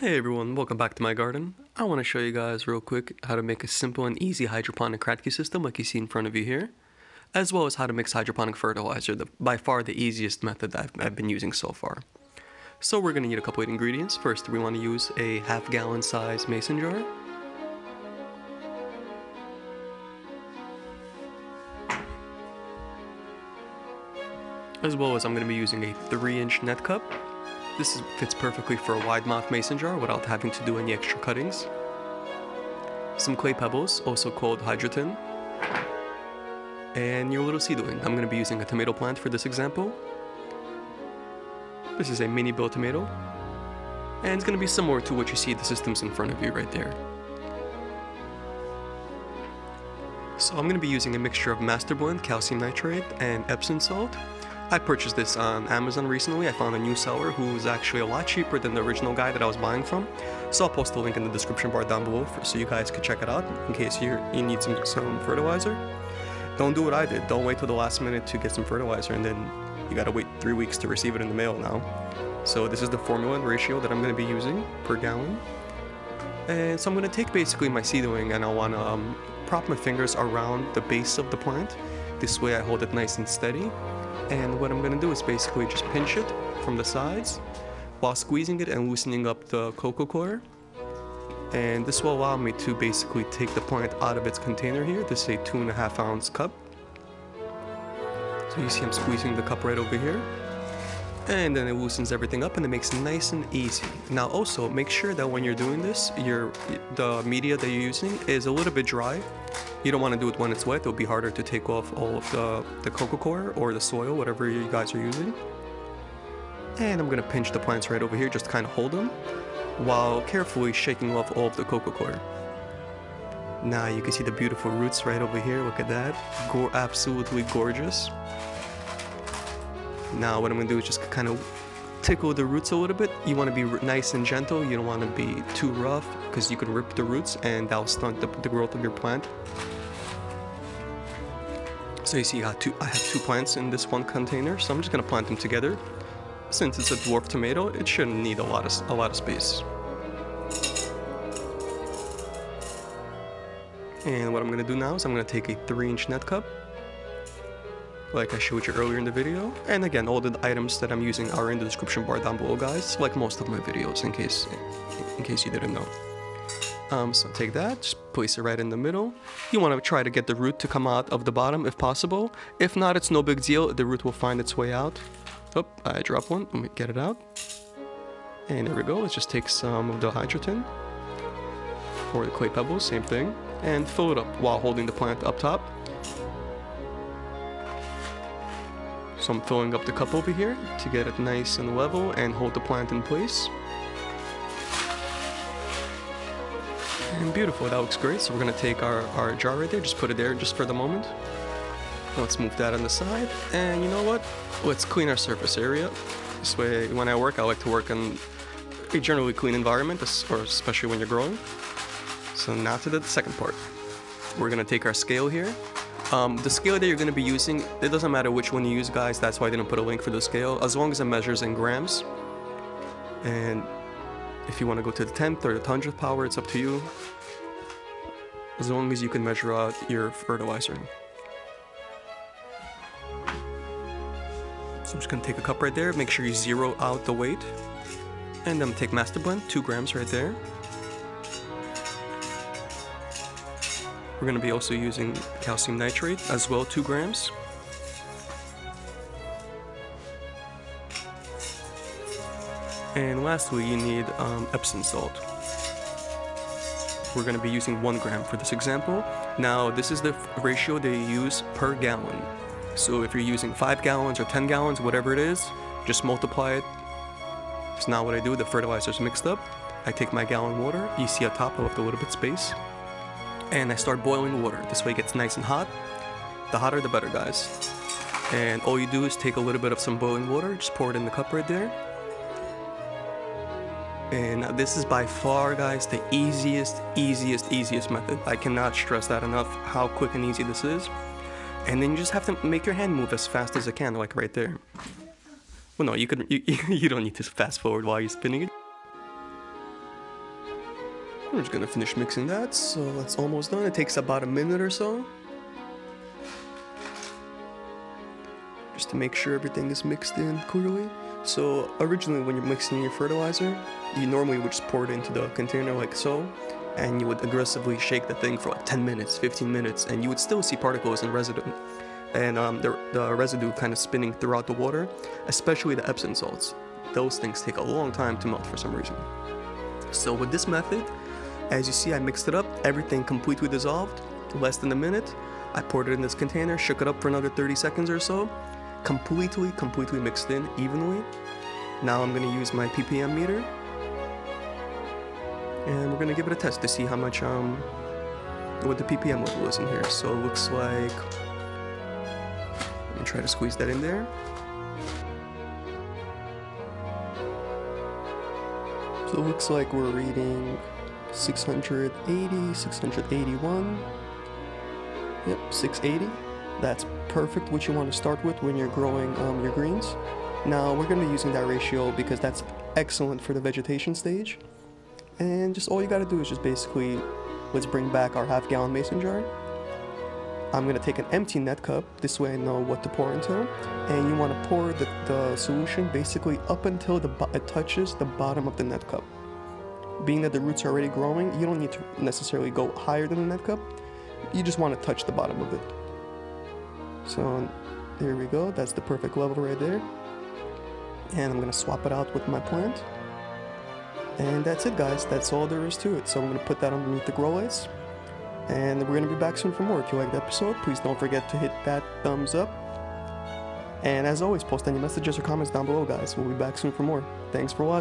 Hey everyone, welcome back to my garden. I want to show you guys real quick how to make a simple and easy hydroponic Kratky system like you see in front of you here, as well as how to mix hydroponic fertilizer, the, by far the easiest method I've, I've been using so far. So we're going to need a couple of ingredients. First, we want to use a half gallon size mason jar. As well as I'm going to be using a 3 inch net cup this is, fits perfectly for a wide mouth mason jar without having to do any extra cuttings. Some clay pebbles, also called hydroton. And your little seedling. I'm going to be using a tomato plant for this example. This is a Minibel tomato. And it's going to be similar to what you see the systems in front of you right there. So I'm going to be using a mixture of Master Blend calcium nitrate and Epsom salt I purchased this on Amazon recently. I found a new seller who was actually a lot cheaper than the original guy that I was buying from. So I'll post the link in the description bar down below for, so you guys could check it out in case you you need some, some fertilizer. Don't do what I did. Don't wait till the last minute to get some fertilizer and then you gotta wait three weeks to receive it in the mail now. So this is the formula and ratio that I'm gonna be using per gallon. And so I'm gonna take basically my seedling and I wanna um, prop my fingers around the base of the plant. This way I hold it nice and steady and what I'm gonna do is basically just pinch it from the sides while squeezing it and loosening up the coco coir. And this will allow me to basically take the plant out of its container here. This is a two and a half ounce cup. So you see I'm squeezing the cup right over here. And then it loosens everything up and it makes it nice and easy. Now also make sure that when you're doing this, your the media that you're using is a little bit dry you don't want to do it when it's wet, it'll be harder to take off all of the, the coco coir or the soil, whatever you guys are using. And I'm going to pinch the plants right over here, just kind of hold them, while carefully shaking off all of the coco coir. Now you can see the beautiful roots right over here, look at that, Go absolutely gorgeous. Now what I'm going to do is just kind of tickle the roots a little bit. You want to be nice and gentle. You don't want to be too rough because you can rip the roots and that'll stunt the, the growth of your plant. So you see I have, two, I have two plants in this one container, so I'm just going to plant them together. Since it's a dwarf tomato, it shouldn't need a lot of, a lot of space. And what I'm going to do now is I'm going to take a 3 inch net cup like I showed you earlier in the video. And again, all the items that I'm using are in the description bar down below, guys, like most of my videos, in case, in case you didn't know. Um, so take that, just place it right in the middle. You want to try to get the root to come out of the bottom if possible. If not, it's no big deal. The root will find its way out. Oh, I dropped one. Let me get it out. And there we go. Let's just take some of the hydroton or the clay pebbles, same thing, and fill it up while holding the plant up top. I'm filling up the cup over here to get it nice and level and hold the plant in place. And beautiful, that looks great. So we're gonna take our, our jar right there, just put it there just for the moment. Let's move that on the side. And you know what? Let's clean our surface area. This way, when I work, I like to work in a generally clean environment, or especially when you're growing. So now to the second part. We're gonna take our scale here um, the scale that you're going to be using, it doesn't matter which one you use, guys. That's why I didn't put a link for the scale, as long as it measures in grams. And if you want to go to the 10th or the 100th power, it's up to you. As long as you can measure out your fertilizer. So I'm just going to take a cup right there, make sure you zero out the weight. And then take Master Blend, 2 grams right there. We're going to be also using calcium nitrate as well, 2 grams. And lastly, you need um, Epsom salt. We're going to be using 1 gram for this example. Now, this is the ratio they use per gallon. So if you're using 5 gallons or 10 gallons, whatever it is, just multiply it. It's not what I do, the fertilizer's mixed up. I take my gallon water, you see at top I left a little bit space and I start boiling water. This way it gets nice and hot. The hotter the better, guys. And all you do is take a little bit of some boiling water, just pour it in the cup right there. And this is by far, guys, the easiest, easiest, easiest method. I cannot stress that enough, how quick and easy this is. And then you just have to make your hand move as fast as it can, like right there. Well, no, you could, you, you don't need to fast forward while you're spinning it. I'm just gonna finish mixing that, so that's almost done. It takes about a minute or so. Just to make sure everything is mixed in clearly. So originally when you're mixing your fertilizer, you normally would just pour it into the container like so, and you would aggressively shake the thing for like 10 minutes, 15 minutes, and you would still see particles and residue. And um, the, the residue kind of spinning throughout the water, especially the Epsom salts. Those things take a long time to melt for some reason. So with this method, as you see I mixed it up, everything completely dissolved, less than a minute. I poured it in this container, shook it up for another 30 seconds or so, completely, completely mixed in evenly. Now I'm gonna use my ppm meter, and we're gonna give it a test to see how much, um, what the ppm level is in here. So it looks like, let me try to squeeze that in there. So it looks like we're reading 680, 681. Yep, 680. That's perfect what you want to start with when you're growing um, your greens. Now we're going to be using that ratio because that's excellent for the vegetation stage. And just all you got to do is just basically, let's bring back our half gallon mason jar. I'm going to take an empty net cup, this way I know what to pour into. And you want to pour the, the solution basically up until the it touches the bottom of the net cup. Being that the roots are already growing, you don't need to necessarily go higher than the net cup. You just want to touch the bottom of it. So there we go, that's the perfect level right there. And I'm going to swap it out with my plant. And that's it guys, that's all there is to it. So I'm to put that underneath the grow lights. And we're going to be back soon for more. If you liked the episode, please don't forget to hit that thumbs up. And as always, post any messages or comments down below, guys. We'll be back soon for more. Thanks for watching.